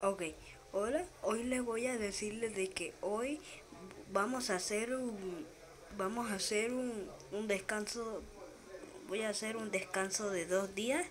Ok, hola, hoy les voy a decirles de que hoy vamos a hacer un, vamos a hacer un, un descanso, voy a hacer un descanso de dos días.